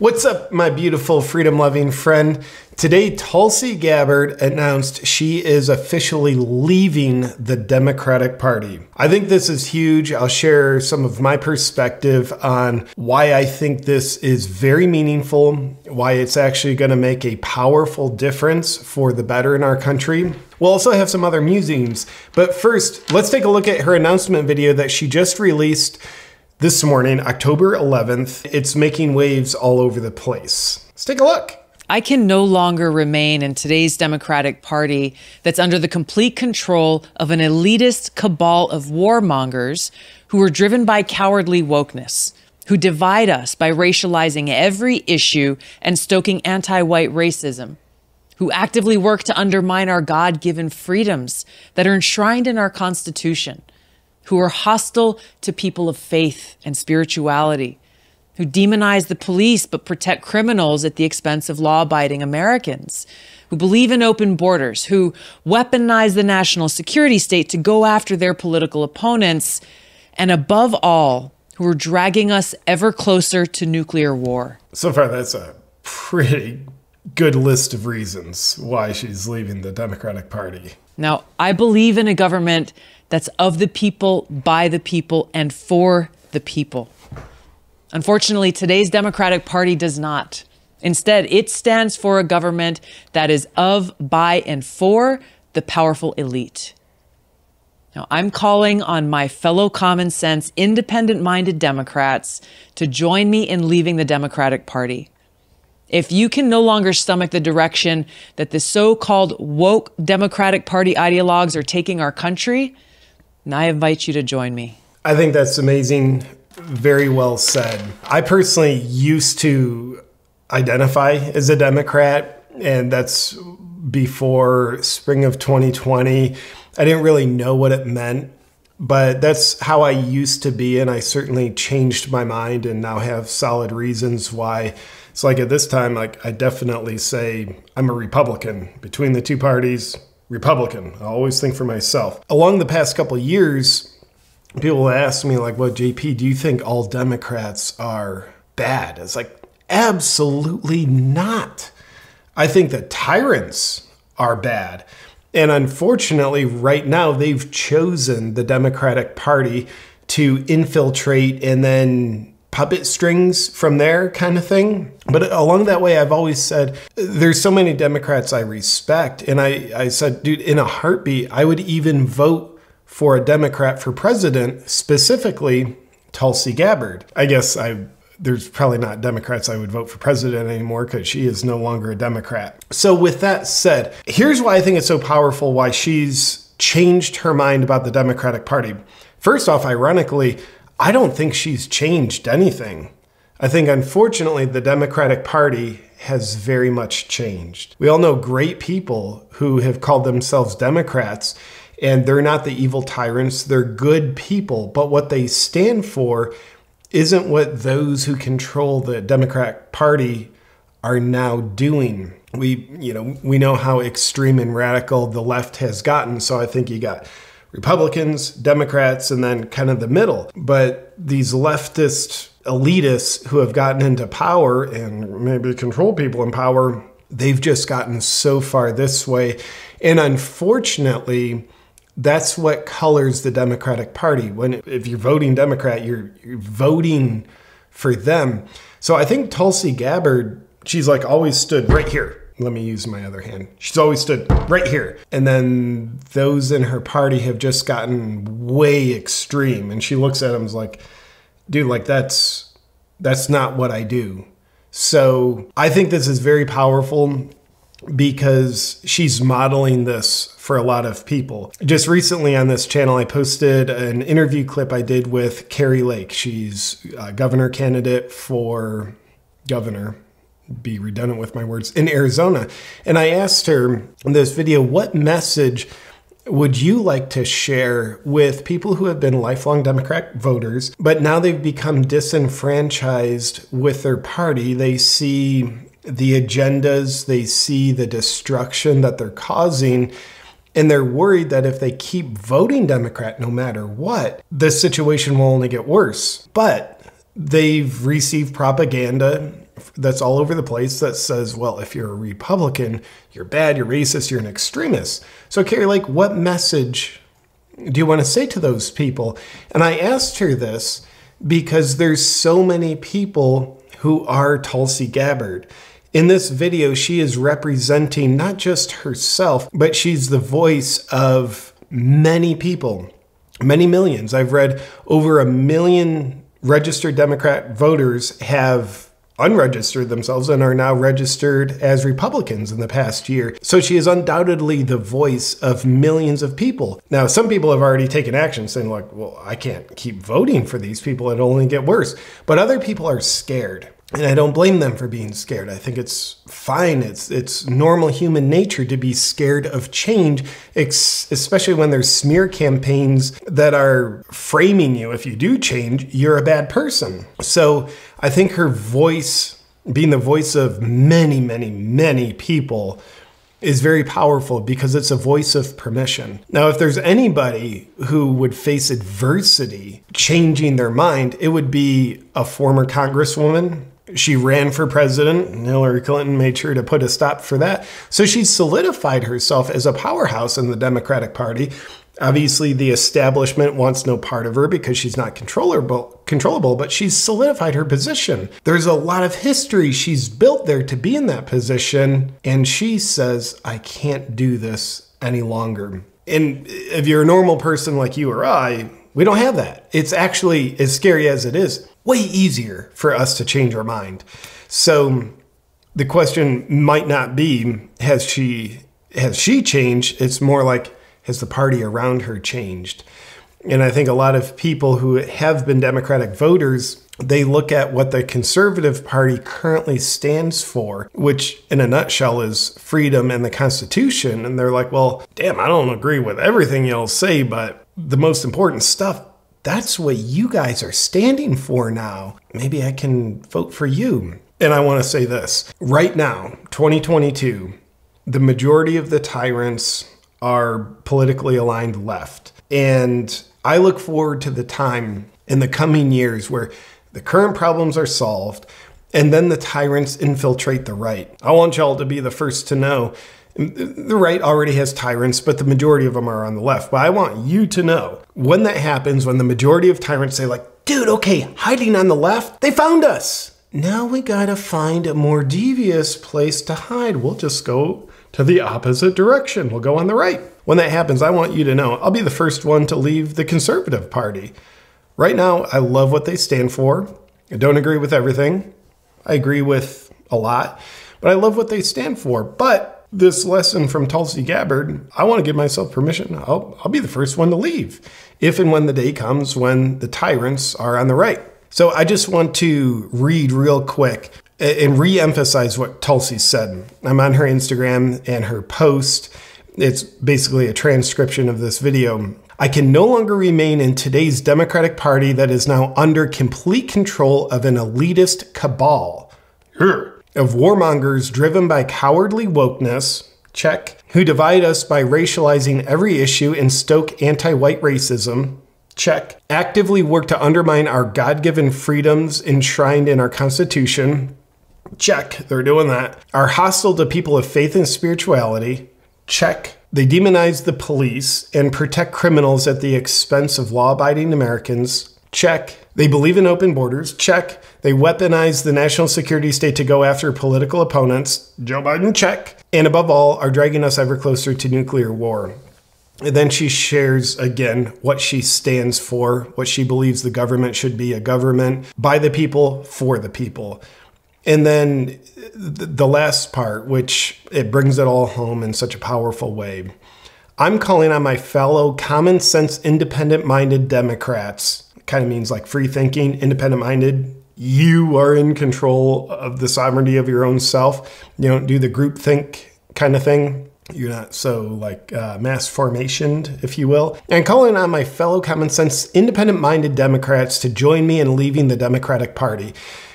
What's up, my beautiful freedom loving friend? Today, Tulsi Gabbard announced she is officially leaving the Democratic Party. I think this is huge. I'll share some of my perspective on why I think this is very meaningful, why it's actually going to make a powerful difference for the better in our country. We'll also have some other musings. But first, let's take a look at her announcement video that she just released this morning, October 11th. It's making waves all over the place. Let's take a look. I can no longer remain in today's Democratic Party that's under the complete control of an elitist cabal of warmongers who are driven by cowardly wokeness, who divide us by racializing every issue and stoking anti white racism, who actively work to undermine our God given freedoms that are enshrined in our Constitution who are hostile to people of faith and spirituality, who demonize the police but protect criminals at the expense of law abiding Americans, who believe in open borders, who weaponize the national security state to go after their political opponents, and above all, who are dragging us ever closer to nuclear war. So far, that's a pretty good list of reasons why she's leaving the Democratic Party. Now, I believe in a government that's of the people, by the people, and for the people. Unfortunately, today's Democratic Party does not. Instead, it stands for a government that is of, by, and for the powerful elite. Now, I'm calling on my fellow common sense, independent minded Democrats to join me in leaving the Democratic Party. If you can no longer stomach the direction that the so called woke Democratic Party ideologues are taking our country, I invite you to join me. I think that's amazing. Very well said. I personally used to identify as a Democrat, and that's before spring of 2020. I didn't really know what it meant, but that's how I used to be. And I certainly changed my mind and now have solid reasons why. It's like at this time, like I definitely say I'm a Republican between the two parties. Republican. I always think for myself. Along the past couple years, people ask me like, "Well, JP, do you think all Democrats are bad?" It's like absolutely not. I think the tyrants are bad. And unfortunately, right now, they've chosen the Democratic Party to infiltrate and then puppet strings from there kind of thing. But along that way, I've always said there's so many Democrats I respect. And I, I said, dude, in a heartbeat, I would even vote for a Democrat for president, specifically Tulsi Gabbard. I guess I there's probably not Democrats I would vote for president anymore because she is no longer a Democrat. So, with that said, here's why I think it's so powerful why she's changed her mind about the Democratic Party. First off, ironically, I don't think she's changed anything. I think, unfortunately, the Democratic Party has very much changed. We all know great people who have called themselves Democrats, and they're not the evil tyrants, they're good people. But what they stand for isn't what those who control the Democratic Party are now doing. We, you know, we know how extreme and radical the left has gotten. So I think you got Republicans, Democrats, and then kind of the middle. But these leftist elitists who have gotten into power and maybe control people in power, they've just gotten so far this way. And unfortunately, that's what colors the Democratic Party. When if you're voting Democrat, you're, you're voting for them. So I think Tulsi Gabbard, she's like always stood right here let me use my other hand. She's always stood right here. And then those in her party have just gotten way extreme. And she looks at him as like, dude, like that's that's not what I do. So I think this is very powerful because she's modeling this for a lot of people. Just recently on this channel, I posted an interview clip I did with Kari Lake. She's a governor candidate for governor be redundant with my words, in Arizona. And I asked her in this video, what message would you like to share with people who have been lifelong Democrat voters, but now they've become disenfranchised with their party? They see the agendas, they see the destruction that they're causing. And they're worried that if they keep voting Democrat no matter what, the situation will only get worse. But they've received propaganda that's all over the place that says, well, if you're a Republican, you're bad, you're racist, you're an extremist. So, Kari like, what message do you want to say to those people? And I asked her this because there's so many people who are Tulsi Gabbard. In this video, she is representing not just herself, but she's the voice of many people, many millions. I've read over a million registered Democrat voters have unregistered themselves and are now registered as Republicans in the past year. So she is undoubtedly the voice of millions of people. Now, some people have already taken action saying, like, well, I can't keep voting for these people, it'll only get worse. But other people are scared. And I don't blame them for being scared. I think it's fine. It's it's normal human nature to be scared of change, especially when there's smear campaigns that are framing you. If you do change, you're a bad person. So I think her voice, being the voice of many, many, many people, is very powerful because it's a voice of permission. Now, if there's anybody who would face adversity changing their mind, it would be a former congresswoman she ran for president, and Hillary Clinton made sure to put a stop for that. So she solidified herself as a powerhouse in the Democratic Party. Obviously, the establishment wants no part of her because she's not controllable, controllable, but she's solidified her position. There's a lot of history she's built there to be in that position, and she says, I can't do this any longer. And if you're a normal person like you or I, we don't have that. It's actually, as scary as it is, way easier for us to change our mind. So the question might not be has she has she changed? It's more like has the party around her changed? And I think a lot of people who have been Democratic voters, they look at what the Conservative Party currently stands for, which in a nutshell is freedom and the Constitution. And they're like, well, damn, I don't agree with everything y'all say, but the most important stuff, that's what you guys are standing for now. Maybe I can vote for you. And I want to say this right now, 2022, the majority of the tyrants are politically aligned left. And I look forward to the time in the coming years where the current problems are solved and then the tyrants infiltrate the right. I want y'all to be the first to know the right already has tyrants, but the majority of them are on the left. But I want you to know when that happens, when the majority of tyrants say, like, dude, okay, hiding on the left, they found us. Now we gotta find a more devious place to hide. We'll just go to the opposite direction. We'll go on the right. When that happens, I want you to know I'll be the first one to leave the Conservative Party. Right now, I love what they stand for. I don't agree with everything. I agree with a lot, but I love what they stand for. But this lesson from Tulsi Gabbard, I want to give myself permission. I'll, I'll be the first one to leave if and when the day comes when the tyrants are on the right. So I just want to read real quick and re emphasize what Tulsi said. I'm on her Instagram and her post. It's basically a transcription of this video. I can no longer remain in today's Democratic Party that is now under complete control of an elitist cabal of warmongers driven by cowardly wokeness, check, who divide us by racializing every issue and stoke anti white racism, check, actively work to undermine our God given freedoms enshrined in our Constitution, check, they're doing that, are hostile to people of faith and spirituality, check, they demonize the police and protect criminals at the expense of law abiding Americans, check, they believe in open borders, check, they weaponize the national security state to go after political opponents. Joe Biden, check. And above all, are dragging us ever closer to nuclear war. And then she shares again what she stands for, what she believes the government should be a government by the people, for the people. And then the last part, which it brings it all home in such a powerful way. I'm calling on my fellow common sense, independent minded Democrats. Kind of means like free thinking, independent minded, you are in control of the sovereignty of your own self. You don't do the group think kind of thing. You're not so like uh, mass formationed, if you will. And calling on my fellow common sense, independent minded Democrats to join me in leaving the Democratic Party.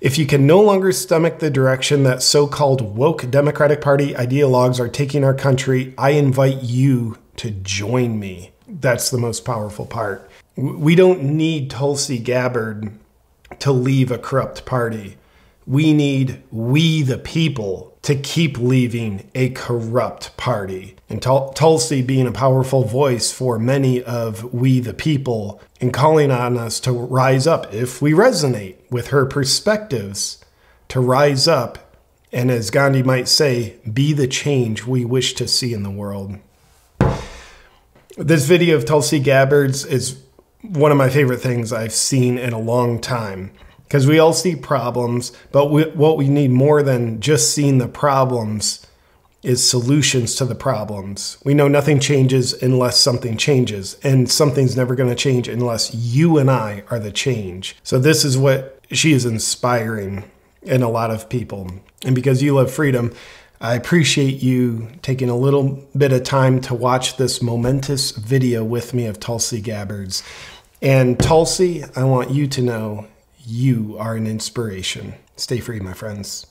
If you can no longer stomach the direction that so called woke Democratic Party ideologues are taking our country, I invite you to join me. That's the most powerful part. We don't need Tulsi Gabbard to leave a corrupt party. We need we the people to keep leaving a corrupt party. And Tul- Tulsi being a powerful voice for many of we the people and calling on us to rise up if we resonate with her perspectives, to rise up and, as Gandhi might say, be the change we wish to see in the world. This video of Tulsi Gabbard's is one of my favorite things I've seen in a long time because we all see problems, but we, what we need more than just seeing the problems is solutions to the problems. We know nothing changes unless something changes, and something's never going to change unless you and I are the change. So, this is what she is inspiring in a lot of people. And because you love freedom, I appreciate you taking a little bit of time to watch this momentous video with me of Tulsi Gabbard's. And Tulsi, I want you to know you are an inspiration. Stay free, my friends.